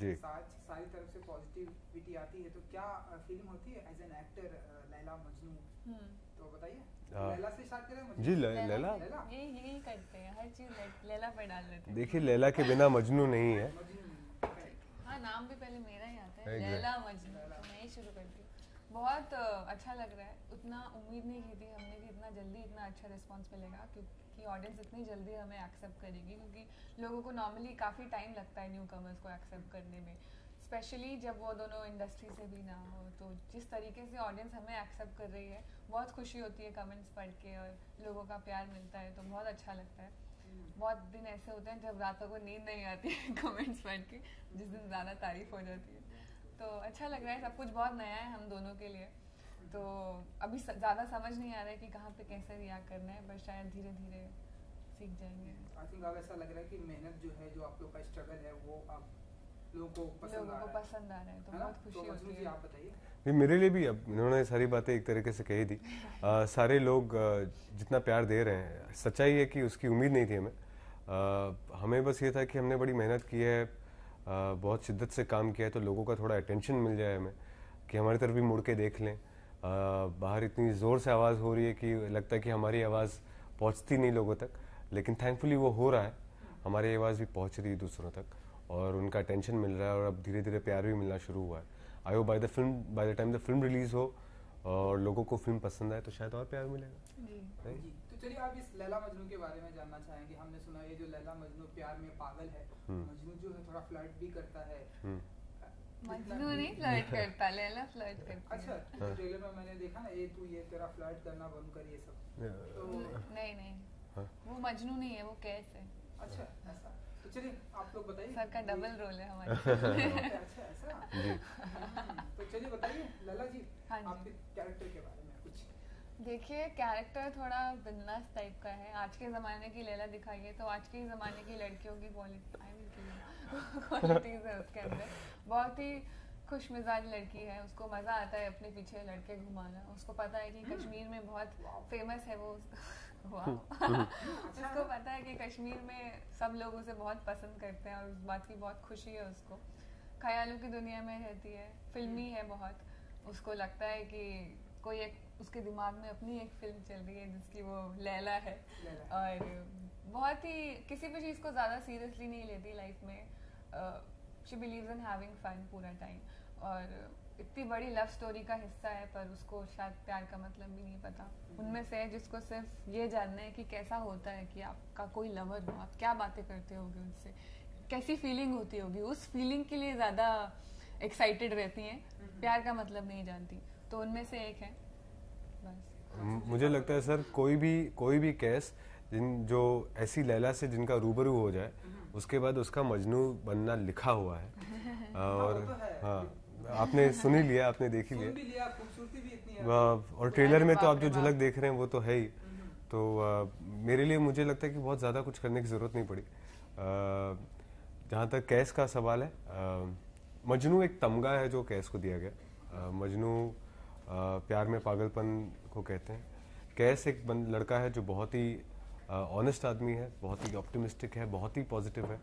जी। सारी तरफ़ से पॉजिटिविटी आती है तो क्या फ़िल्म होती है as an actor Laila Majnu? हम्म। तो बताइए। लैला से स्टार्ट करें जी लैला? यही यही करते हैं हर चीज़ लैला पे डाल लेते हैं। देखिए लैला के बिना मजनू नहीं है। हाँ नाम भी पहले मेरा ही आता है। लैला मजनू मैं ही शुरू करती हूँ। बहुत अच्छा लग रहा है। उतना उम्मीद नहीं की थी हमने कि इतना जल्दी इतना अच्छा रिस्पांस मिलेगा, क्योंकि ऑडियंस इतनी जल्दी हमें एक्सेप्ट करेगी, क्योंकि लोगों को नॉर्मली काफ़ी टाइम लगता है न्यू कमर्स को एक्सेप्ट करने में। स्पेशली जब वो दोनों इंडस्ट्री से भी ना हो तो जिस तरीके से ऑडियंस हमें एक्सेप्ट कर रही है, बहुत खुशी होती है कमेंट्स पढ़ के और लोगों का प्यार मिलता है तो बहुत अच्छा लगता है। बहुत दिन ऐसे होते हैं जब रातों को नींद नहीं आती है कमेंट्स पढ़ के, जिस दिन ज़्यादा तारीफ़ हो जाती है। तो अच्छा लग रहा है सब कुछ बहुत नया है हम दोनों के लिए। तो अभी ज़्यादा समझ नहीं आ रहा है कि कहाँ पे कैसे रिएक्ट करना है बट शायद धीरे धीरे सीख जाएँगे। आई थिंक अब ऐसा लग रहा है कि मेहनत जो है जो आप लोग का स्ट्रगल है वो आप लोगों को पसंद लोगों को पसंद आ रहा है तो बहुत खुशी तो होती है। आप बताइए। नहीं मेरे लिए भी अब इन्होंने सारी बातें एक तरीके से कही थी। आ, सारे लोग जितना प्यार दे रहे हैं सच्चाई है कि उसकी उम्मीद नहीं थी हमें। आ, हमें बस ये था कि हमने बड़ी मेहनत की है बहुत शिद्दत से काम किया है तो लोगों का थोड़ा अटेंशन मिल जाए हमें कि हमारी तरफ़ भी मुड़ के देख लें। बाहर इतनी ज़ोर से आवाज़ हो रही है कि लगता है कि हमारी आवाज़ पहुँचती नहीं लोगों तक लेकिन थैंकफुली वो हो रहा है। हमारी आवाज़ भी पहुँच रही है दूसरों तक और उनका अटेंशन मिल रहा है और अब धीरे धीरे प्यार भी मिलना शुरू हुआ है। I hope by the film by the time the film release हो और लोगों को फ़िल्म पसंद आए तो शायद और प्यार मिलेगा। जी। तो चलिए आप इस लैला मजनू के बारे में जानना चाहेंगे। हमने सुना ये जो लैला मजनू प्यार में पागल है। हम्म। मजनू जो है थोड़ा फ्लर्ट भी करता है। हम्म। मजनू नहीं फ्लर्ट करता लैला फ्लर्ट करता अच्छा तो ट्रेलर में मैंने देखा ना ये तू ये तेरा फ्लर्ट करना बंद कर ये सब। तो नहीं नहीं। हाँ। वो मजनू नहीं है वो कैस है। अच्छा ऐसा। तो चलिए आप लोग बताइए। सर का डबल रोल है हमारे। अच्छा ऐसा। हम्म, तो चलिए बताइए लला जी हाँ आपके कैरेक्टर के बारे में। देखिए कैरेक्टर थोड़ा बिंदास टाइप का है। आज के ज़माने की लैला दिखाइए तो आज के ज़माने की लड़कियों की क्वालिटीज़ है उसके अंदर। बहुत ही खुश मिजाज लड़की है। उसको मज़ा आता है अपने पीछे लड़के घुमाना। उसको पता है कि हम्म। कश्मीर में बहुत फ़ेमस है वो। उसको पता है कि कश्मीर में सब लोग उसे बहुत पसंद करते हैं और उस बात की बहुत खुशी है उसको। ख्यालों की दुनिया में रहती है। फिल्मी है बहुत। उसको लगता है कि कोई एक उसके दिमाग में अपनी एक फ़िल्म चल रही है जिसकी वो लैला है। और बहुत ही किसी भी चीज़ को ज़्यादा सीरियसली नहीं लेती लाइफ में। She believe in having fun पूरा टाइम और इतनी बड़ी लव स्टोरी का हिस्सा है पर उसको शायद प्यार का मतलब भी नहीं पता। mm-hmm. उनमें से जिसको सिर्फ़ ये जानना है कि कैसा होता है कि आपका कोई लवर हो आप क्या बातें करते होगे उनसे कैसी फीलिंग होती होगी? उस फीलिंग के लिए ज़्यादा एक्साइटेड रहती हैं। mm-hmm. प्यार का मतलब नहीं जानती। तो उनमें से एक है। मुझे लगता है सर कोई भी कोई भी केस जिन जो ऐसी लैला से जिनका रूबरू हो जाए उसके बाद उसका मजनू बनना लिखा हुआ है। और हाँ तो आपने सुन ही लिया आपने देख ही। लिया और ट्रेलर में तो आप जो झलक देख रहे हैं वो तो है ही। तो मेरे लिए मुझे लगता है कि बहुत ज़्यादा कुछ करने की ज़रूरत नहीं पड़ी। जहाँ तक कैस का सवाल है मजनू एक तमगा है जो कैस को दिया गया। मजनू प्यार में पागलपन को कहते हैं। कैस एक बन लड़का है जो बहुत ही ऑनेस्ट आदमी है बहुत ही ऑप्टिमिस्टिक है बहुत ही पॉजिटिव है।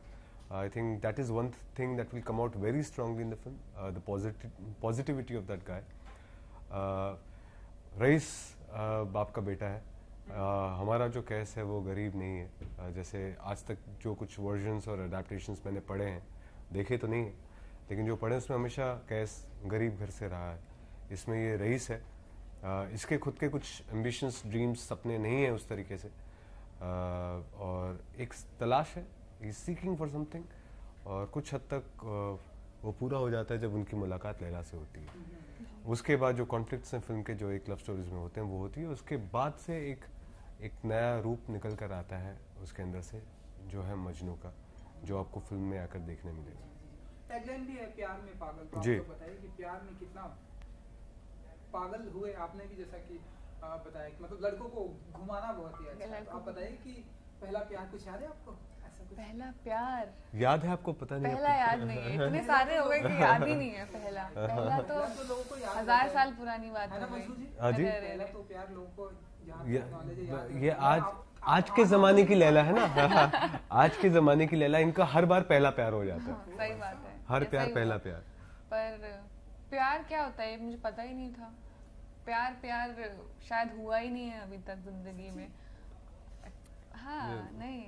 I think that is one thing that will come out very strongly in the film the positivity of that guy rice बाप का बेटा है। uh, हमारा जो कैस है वो गरीब नहीं है। uh, जैसे आज तक जो कुछ वर्जन्स और अडेप्टशन मैंने पढ़े हैं देखे तो नहीं है। लेकिन जो पढ़े उसमें हमेशा कैस गरीब घर से रहा है। इसमें ये रईस है। इसके खुद के कुछ एम्बिशंस ड्रीम्स सपने नहीं है उस तरीके से। और एक तलाश है। इज़ सीकिंग फॉर समथिंग और कुछ हद तक वो पूरा हो जाता है जब उनकी मुलाकात लैला से होती है। उसके बाद जो कॉन्फ्लिक्ट्स हैं फ़िल्म के जो एक लव स्टोरीज में होते हैं वो होती है। उसके बाद से एक एक नया रूप निकल कर आता है उसके अंदर से जो है मजनू का जो आपको फ़िल्म में आकर देखने मिलेगा। भी है प्यार में पागल। तो जी। बताइए कि प्यार में कितना पागल हुए आपने भी जैसा कि बताया कि मतलब लड़कों को घुमाना बहुत ही अच्छा तो आप बताइए कि पहला प्यार कुछ याद है आपको? पहला प्यार? याद है आपको? पता नहीं पहला याद नहीं है। इतने सारे हो गए कि याद ही नहीं है पहला। पहला तो, तो हज़ार साल पुरानी बात है हाँ जी? तो प्यार लोगों को ये आज आज के जमाने की लैला है ना? आज के जमाने की लैला इनका हर बार पहला प्यार हो जाता है। हाँ, सही बात है। हर प्यार पहला प्यार। पर प्यार क्या होता है मुझे पता ही नहीं था। प्यार प्यार शायद हुआ ही नहीं है अभी तक ज़िंदगी में। हाँ नहीं।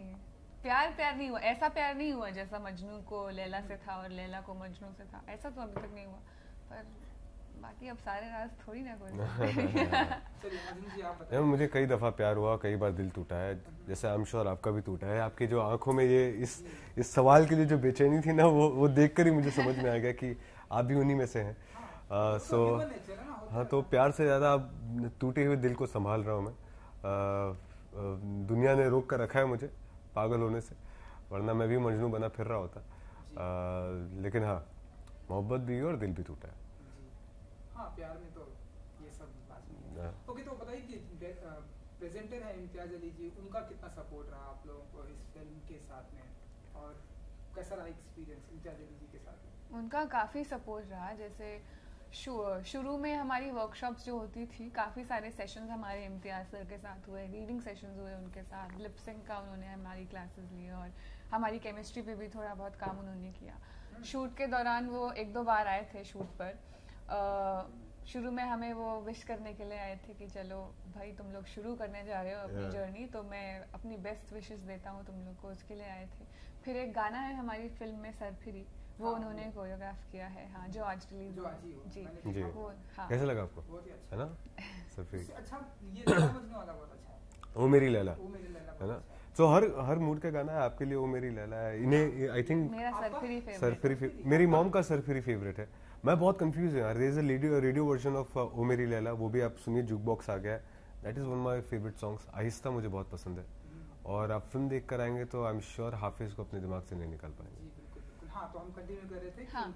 प्यार प्यार नहीं हुआ ऐसा प्यार नहीं हुआ जैसा मजनू को लैला से था और लैला को मजनू से था। ऐसा तो अभी तक नहीं हुआ पर बाकी अब सारे राज थोड़ी ना कोई। मुझे कई दफ़ा प्यार हुआ कई बार दिल टूटा है। जैसे आई एम श्योर आपका भी टूटा है। आपकी जो आँखों में ये इस इस सवाल के लिए जो बेचैनी थी ना वो वो देखकर ही मुझे समझ में आ गया कि आप भी उन्हीं में से हैं। सो हाँ तो प्यार से ज़्यादा अब टूटे हुए दिल को संभाल रहा हूँ मैं। दुनिया ने रोक कर रखा है मुझे पागल होने से वरना मैं भी मजनू बना फिर रहा होता। लेकिन हाँ मोहब्बत भी और दिल भी टूटा है। हाँ प्यार में तो ये सब ओके तो बताइए प्रेजेंटर है इम्तियाज़ अली जी उनका कितना सपोर्ट रहा आप लोगों को इस फ़िल्म के साथ में? और कैसा रहा एक्सपीरियंस इम्तियाज़ अली जी के साथ उनका काफ़ी सपोर्ट रहा जैसे शुरू में हमारी वर्कशॉप्स जो होती थी काफ़ी सारे सेशंस हमारे इम्तियाज़ सर के साथ हुए रीडिंग सेशंस हुए उनके साथ लिपसिंग का उन्होंने हमारी क्लासेस लिए और हमारी केमिस्ट्री पे भी थोड़ा बहुत काम उन्होंने किया। शूट हम्म। के दौरान वो एक दो बार आए थे शूट पर। शुरू में हमें वो विश करने के लिए आए थे कि चलो भाई तुम लोग शुरू करने जा रहे हो अपनी जर्नी तो मैं अपनी बेस्ट विशेस देता हूँ तुम लोग को उसके लिए आए थे। फिर एक गाना है हमारी फ़िल्म में सरफिरी। वो हाँ, उन्होंने कोरियोग्राफ किया है हाँ जो आज रिलीज़ हुआ। जी जी। वो हाँ। कैसा लगा आपको? अच्छा। है ना? सरफिरी अच्छा ये बहुत अच्छा वो मेरी लैला। है ना? तो हर हर मूड का गाना है आपके लिए वो मेरी लैला है। इन्हें आई थिंक मेरा सरफिरी फेवरेट सरफिरी मेरी मॉम का सरफिरी फेवरेट है। मैं बहुत कंफ्यूज हूँ यार। There radio radio version of O Meri Laila वो भी आप सुनिए जुक बॉक्स आ गया that is one my favourite songs Aahista मुझे बहुत पसंद है। और आप फ़िल्म देख कर आएँगे तो आई एम श्योर हाफिज को अपने दिमाग से नहीं निकाल पाएँगे। हाँ, तो हम कंटिन्यू कर रहे थे हाँ,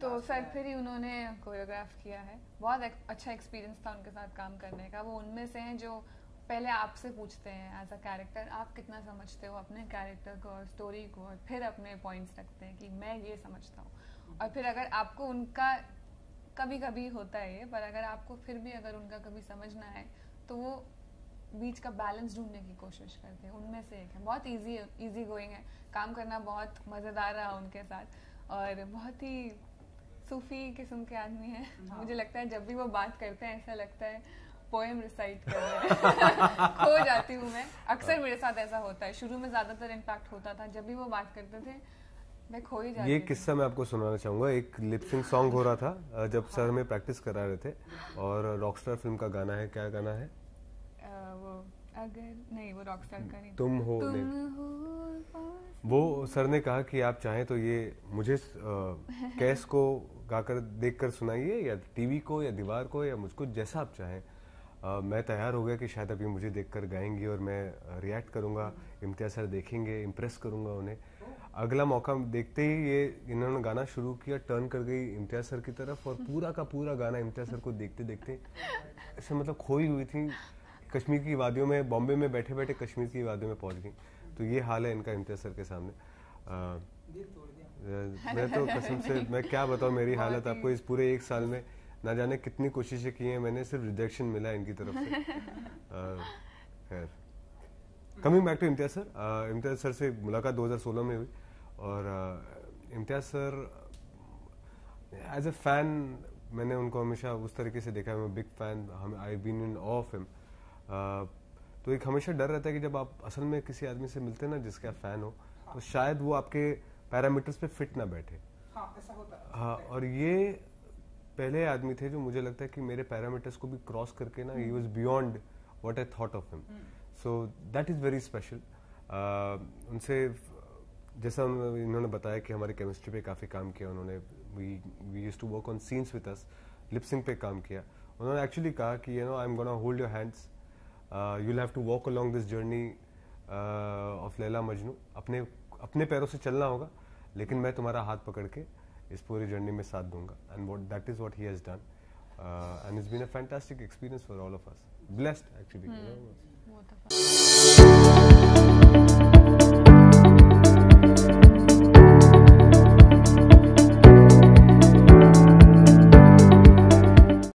तो सर फिर ही उन्होंने कोरियोग्राफ किया है। बहुत अच्छा एक्सपीरियंस था उनके साथ काम करने का। वो उनमें से हैं जो पहले आपसे पूछते हैं एज अ कैरेक्टर आप कितना समझते हो अपने कैरेक्टर को और स्टोरी को और फिर अपने पॉइंट्स रखते हैं कि मैं ये समझता हूँ। और फिर अगर आपको उनका कभी कभी होता है ये पर अगर आपको फिर भी अगर उनका कभी समझना है तो वो बीच का बैलेंस ढूँढने की कोशिश करते हैं। उनमें से एक है। बहुत इजी इजी गोइंग है। काम करना बहुत मज़ेदार रहा उनके साथ। और बहुत ही सूफी किस्म के आदमी हैं। हाँ। मुझे लगता है जब भी वो बात करते हैं ऐसा लगता है पोएम रिसाइट कर रहे हैं। खो जाती हूँ मैं। अक्सर मेरे साथ ऐसा होता है। शुरू में ज़्यादातर इम्पैक्ट होता था। जब भी वो बात करते थे मैं खो ही जाती ये किस्सा मैं आपको सुनाना चाहूँगा। एक लिपसिंग सॉन्ग हो रहा था जब सर में प्रैक्टिस करा रहे थे। और रॉकस्टार फ़िल्म का गाना है क्या गाना है? अगर नहीं वो रॉकस्टार का नहीं। तुम हो तुम। हो वो सर ने कहा कि आप चाहें तो ये मुझे कैस को गाकर देखकर सुनाइए या टीवी को या दीवार को या मुझको जैसा आप चाहें। आ, मैं तैयार हो गया कि शायद अभी मुझे देखकर गाएँगी और मैं रिएक्ट करूँगा इम्तियाज़ सर देखेंगे इम्प्रेस करूँगा उन्हें। अगला मौका देखते ही ये इन्होंने गाना शुरू किया टर्न कर गई इम्तियाज़ सर की तरफ़ और पूरा का पूरा गाना इम्तियाज़ सर को देखते देखते ऐसे मतलब खोई हुई थी। कश्मीर की वादियों में बॉम्बे में बैठे बैठे कश्मीर की वादियों में पहुँच गई। तो ये हाल है इनका इम्तियाज़ सर के सामने। आ, मैं तो कसम से मैं क्या बताऊँ मेरी हालत आपको इस पूरे एक साल में ना जाने कितनी कोशिशें की हैं मैंने सिर्फ़ रिजेक्शन मिला इनकी तरफ़ से। खैर। Coming back to Imtiaz sir. Imtiaz sir से मुलाकात 2016 में हुई और Imtiaz sir as a fan मैंने उनको हमेशा उस तरीके से देखा है। Big fan I been in of him तो एक हमेशा डर रहता है कि जब आप असल में किसी आदमी से मिलते हैं ना जिसके आप फ़ैन हो तो शायद वो आपके पैरामीटर्स पे फिट ना बैठे। हाँ, ऐसा होता है। हाँ और ये पहले आदमी थे जो मुझे लगता है कि मेरे पैरामीटर्स को भी क्रॉस करके ना ही was beyond what I thought of him so that is very special उनसे जैसा इन्होंने बताया कि हमारी केमिस्ट्री पे काफ़ी काम किया उन्होंने we we use to work on scenes with us lip sync पे काम किया। उन्होंने एक्चुअली कहा कि you know I am gonna hold your hands you have to walk along this journey of Laila Majnu अपने अपने पैरों से चलना होगा लेकिन मैं तुम्हारा हाथ पकड़ के इस पूरी जर्नी में साथ दूँगा। And what that is what he has done and is been a fantastic experience for all of us blessed actually